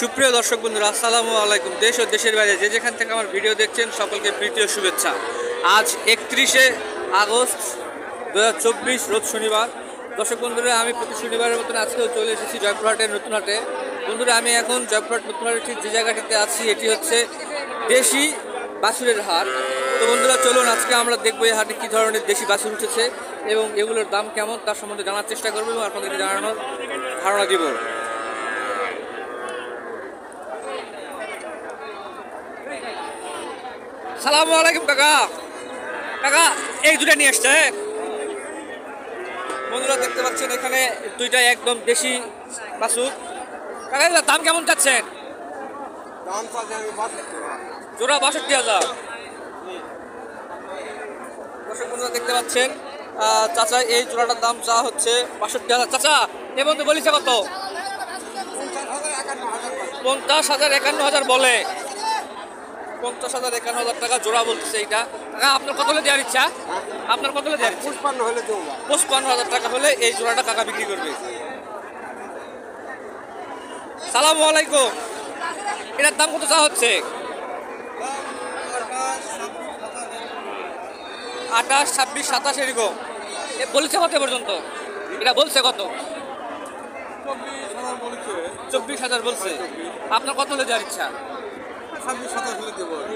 সুপ্রিয় দর্শক বন্ধুরা, আসসালামু আলাইকুম। দেশ ও দেশের বাইরে যে যেখান থেকে আমার ভিডিও দেখছেন, সকলকে প্রীতীয় শুভেচ্ছা। আজ একত্রিশে আগস্ট দু হাজার চব্বিশ, রোজ শনিবার। দর্শক বন্ধুরা, আমি প্রতি শনিবারের মতন আজকেও চলে এসেছি জয়পুরহাটের নতুন হাটে। বন্ধুরা, আমি এখন জয়পুরহাট নতুন হাটের ঠিক যে জায়গাটিতে আছি, এটি হচ্ছে দেশি বাছুরের হাট। তো বন্ধুরা, চলুন আজকে আমরা দেখব এই হাটে কী ধরনের দেশি বাছুর উঠেছে এবং এগুলোর দাম কেমন, তার সম্বন্ধে জানার চেষ্টা করব এবং আপনাদেরকে জানানোর ধারণা দিব। সালামু আলাইকুম কাকা। কাকা এই দুটা নিয়ে আসছে। বন্ধুরা দেখতে পাচ্ছেন এখানে দুইটা একদম দেশি বাসুর কাকা দাম কেমন চাচ্ছেন? জোড়া বাষট্টি হাজার। দর্শক বন্ধুরা দেখতে পাচ্ছেন চাচা এই জোড়াটার দাম চা হচ্ছে বাষট্টি হাজার। চাচা এ বন্ধু বলিছে কত। পঞ্চাশ হাজার একান্ন হাজার বলে। পঞ্চাশ হাজার একান্ন হাজার টাকা জোড়া বলতেছে এইটা। কাকা আপনার কত হলে দেওয়ার ইচ্ছা? আপনার কত হলে দেওয়ার পুষ্পান্ন হলে দেবো পঁচপান্ন হাজার টাকা হলে এই জোড়াটা কাকা বিক্রি করবে। সালাম আলাইকুম। এটার দাম কত চা হচ্ছে? আঠাশ ছাব্বিশ সাতাশ এরকম। এ বলছে কত এ পর্যন্ত? এটা বলছে কত? চব্বিশ হাজার চব্বিশ হাজার বলছে। আপনার কত হলে দেওয়ার ইচ্ছা?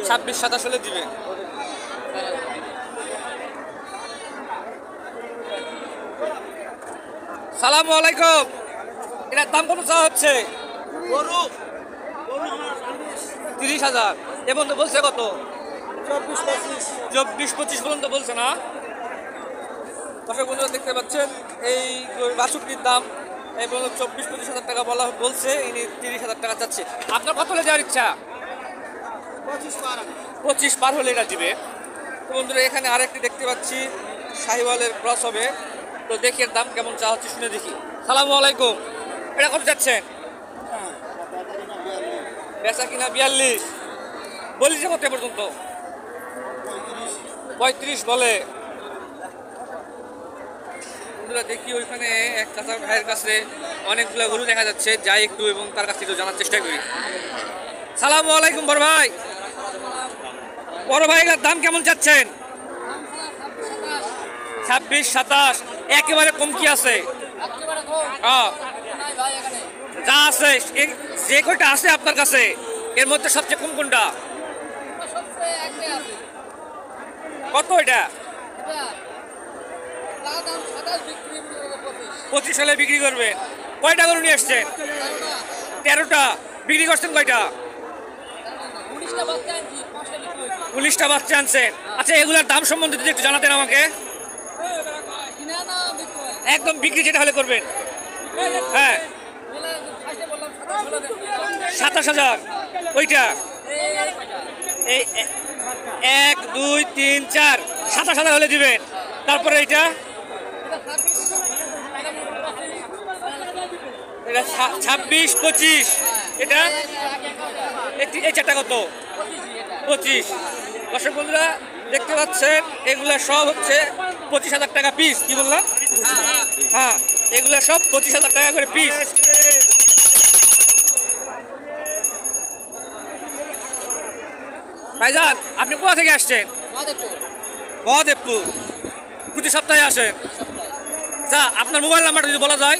ছাব্বিশ সাতাশ হলে দিবেন। সালাম আলাইকুম। এটার দাম কত চাওয়া হচ্ছে? তিরিশ হাজার। এ তো বলছে কত? চব্বিশ পঁচিশ। পর্যন্ত বলছে না? দর্শক বন্ধুরা দেখতে পাচ্ছেন এই বাষট্টির দাম এবং চব্বিশ পঁচিশ হাজার টাকা বলা বলছে ইনি তিরিশ হাজার টাকা চাচ্ছে। আপনার কত হলে যাওয়ার ইচ্ছা? পঁচিশ পার। হলে এটা দিবে। তো বন্ধুরা, এখানে আরেকটি দেখতে পাচ্ছি শাহিওয়ালের ক্রস হবে। তো দেখি এর দাম কেমন চা হচ্ছে শুনে দেখি। সালামু আলাইকুম। এটা কত যাচ্ছেন? বেচা কিনা বিয়াল্লিশ। বলিস কত পর্যন্ত? পঁয়ত্রিশ বলে। বন্ধুরা, দেখি ওইখানে এক চাচা ভাইয়ের কাছে অনেকগুলো গরু দেখা যাচ্ছে। যাই একটু এবং তার কাছ থেকে জানার চেষ্টা করি। সালামু আলাইকুম বড় ভাই। বড় ভাই দাম কেমন চাচ্ছেন? ছাব্বিশ, সাতাশ, একেবারে কম কি আছে। হ্যাঁ। যা আছে যে কয়টা আছে আপনার কাছে, এর মধ্যে সবচেয়ে কম কোনটা? কত এটা? পঁচিশ সালে বিক্রি করবেন কয়টা গরু নিয়ে এসছেন? তেরোটা। বিক্রি করছেন কয়টা? উনিশটা বাচ্চা আনছেন আচ্ছা এগুলার দাম সম্বন্ধে যদি একটু জানাতেন আমাকে। একদম বিক্রি যেটা হলে করবেন। হ্যাঁ। সাতাশ হাজার। ওইটা। এই এক, দুই, তিন, চার। সাতাশ হাজার হলে দিবেন। তারপরে এইটা। এটা ছাব্বিশ, পঁচিশ। এটি- এই চারটা কত? পঁচিশ। দর্শক বন্ধুরা, দেখতে পাচ্ছেন, এগুলা সব হচ্ছে পঁচিশ হাজার টাকা পিস কি বললাম? হ্যাঁ এগুলা সব পঁচিশ হাজার টাকা করে পিস ভাইজান, আপনি কোথা থেকে আসছেন? মহাদেবপুর। প্রতি সপ্তাহে আসেন। যা, আপনার মোবাইল নাম্বারটা যদি বলা যায়।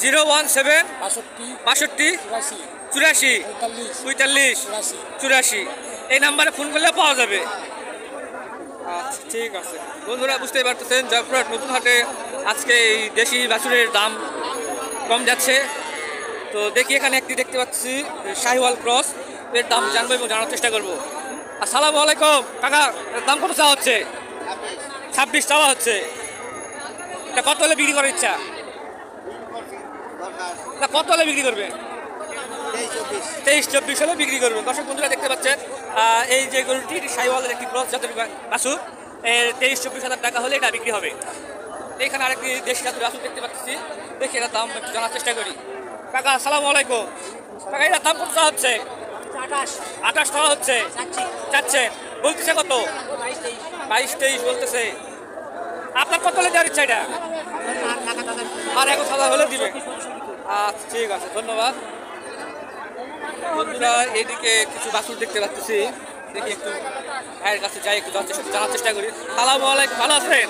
জিরো ওয়ান সেভেন বাষট্টি চুরাশি পঁয়তাল্লিশ চুরাশি এই নাম্বারে ফোন করলে পাওয়া যাবে। আচ্ছা ঠিক আছে। বন্ধুরা বুঝতেই পারতেছেন জয়পুরহাট নতুন হাটে আজকে এই দেশি বাছুরের দাম কম যাচ্ছে। তো দেখি এখানে একটি দেখতে পাচ্ছি শাহিওয়াল ক্রস। এর দাম জানব এবং জানার চেষ্টা করব। আসসালামু আলাইকুম কাকা দাম কত চাওয়া হচ্ছে? ছাব্বিশ চাওয়া হচ্ছে। এটা কত হলে বিক্রি করার ইচ্ছা? না কত হলে বিক্রি করবে? তেইশ চব্বিশ হলে বিক্রি করবে। দর্শক বন্ধুরা দেখতে পাচ্ছেন এই যে গরুটি সাইওয়ালের একটি ক্রস জাতের বাসু এর তেইশ চব্বিশ হাজার টাকা হলে এটা বিক্রি হবে। এখানে আরেকটি দেশি জাতের বাসু দেখতে পাচ্ছি। দেখি এটা দাম একটু জানার চেষ্টা করি। কাকা আসসালামু আলাইকুম। কাকা এটা দাম কত হচ্ছে? আঠাশ। টাকা হচ্ছে? চাচ্ছেন বলতেছে কত? বাইশ তেইশ। বলতেছে। আপনার কত হলে দেওয়ার ইচ্ছা এটা? আর এক হাজার হলে দিবে। আচ্ছা ঠিক আছে, ধন্যবাদ। বন্ধুরা, এইদিকে কিছু বাছুর দেখতে পাচ্ছি। দেখি একটু ভাইয়ের কাছে যাই, একটু জানার চেষ্টা- করি। সালাম আলাইকুম, ভালো আছেন?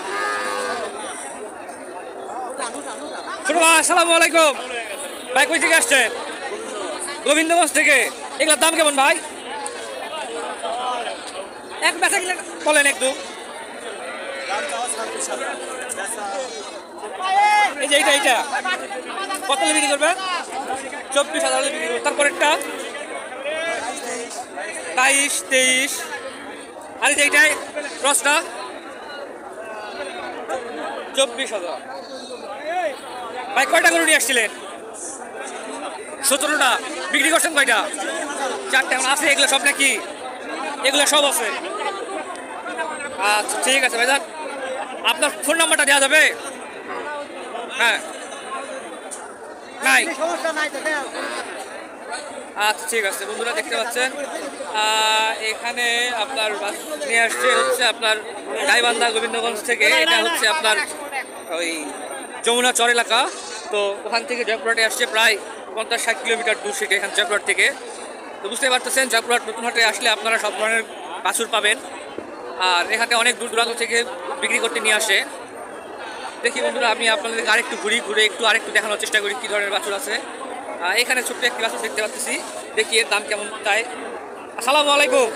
ছোট আসসালামু আলাইকুম। ভাই, কই থেকে আসছেন? গোবিন্দগঞ্জ থেকে। এগুলোর দাম কেমন ভাই? এক বেচা কিনে বলেন একটু। এই যে এইটা এইটা। কত বিক্রি করবে? চব্বিশ হাজার বিক্রি করবে। তারপরেরটা? বাইশ, তেইশ। আর এই যে এইটাই, রসটা? চব্বিশ হাজার। ভাই, কয়টা গরু নিয়ে আসছিলেন? সতেরোটা। বিক্রি করছেন কয়টা? চারটে। এখন আছে? এগুলো সব নাকি? এগুলো সব আছে। আচ্ছা ঠিক আছে ভাইজান। আপনার ফোন নাম্বারটা দেওয়া যাবে? হ্যাঁ। নাই আচ্ছা ঠিক আছে, বন্ধুরা দেখতে পাচ্ছেন। এখানে আপনার নিয়ে আসছে হচ্ছে আপনার গাইবান্ধা গোবিন্দগঞ্জ থেকে। এটা হচ্ছে আপনার ওই যমুনা চর এলাকা। তো ওখান থেকে জয়পুরহাটে আসছে প্রায় পঞ্চাশ ষাট কিলোমিটার দূর থেকে এখান জয়পুরহাট থেকে। তো বুঝতে পারতেছেন, জয়পুরহাট নতুন হাটে আসলে আপনারা সব ধরনের বাছুর পাবেন। আর এখানে অনেক দূর দূরান্ত থেকে বিক্রি করতে নিয়ে আসে। দেখি বন্ধুরা, আমি আপনাদেরকে আরেকটু ঘুরি, ঘুরে একটু আরেকটু দেখানোর চেষ্টা করি কী ধরনের বাছুর আছে। এখানে ছোট্ট একটি বাছুর দেখতে পাচ্ছি। দেখি এর দাম কেমন তাই আসসালামু আলাইকুম।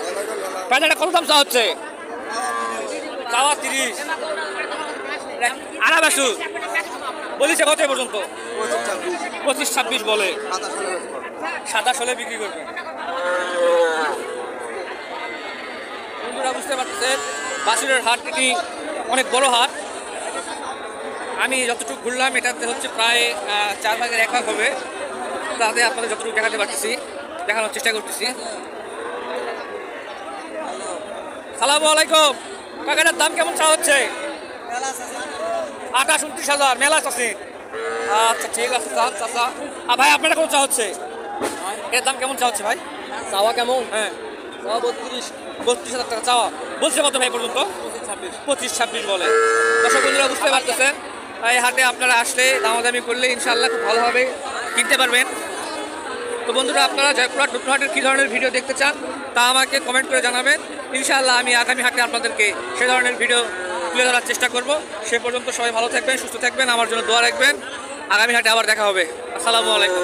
বাজারটা কত দাম চাওয়া হচ্ছে? চাওয়া তিরিশ। আড়া বাছুর। বলিছে কত পর্যন্ত? পঁচিশ ছাব্বিশ বলে। সাতাশ হলে বিক্রি করবে। বন্ধুরা, বুঝতে পারতেছেন বাছুরের হাট এটি অনেক বড় হাট। আমি যতটুকু ঘুরলাম এটাতে হচ্ছে প্রায় চার ভাগের এক ভাগ হবে। তাতে আপনাদের যতটুকু দেখাতে পারতেছি দেখানোর চেষ্টা করতেছি। সালামু আলাইকুম। কাকাটার দাম কেমন চা হচ্ছে? আঠাশ উনত্রিশ হাজার মেলা আছে আচ্ছা ঠিক আছে চা চাচা আর ভাই আপনারা কেমন চা হচ্ছে? এর দাম কেমন চা হচ্ছে ভাই? চাওয়া কেমন? হ্যাঁ। চাওয়া বত্রিশ। বত্রিশ হাজার টাকা চাওয়া। বলছে কত ভাই পর্যন্ত? পঁচিশ ছাব্বিশ বলে। দর্শক বন্ধুরা বুঝতে পারতেছেন? এই হাটে আপনারা আসলে দামাদামি করলে ইনশাল্লাহ খুব ভালোভাবে কিনতে পারবেন। তো বন্ধুরা, আপনারা জয়পুরহাট নতুন হাটের কী ধরনের ভিডিও দেখতে চান তা আমাকে কমেন্ট করে জানাবেন। ইনশাআল্লাহ আমি আগামী হাটে আপনাদেরকে সে ধরনের ভিডিও তুলে ধরার চেষ্টা করব। সে পর্যন্ত সবাই ভালো থাকবেন, সুস্থ থাকবেন, আমার জন্য দোয়া রাখবেন। আগামী হাটে আবার দেখা হবে। আসসালামু আলাইকুম।